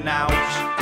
out.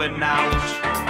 moving out.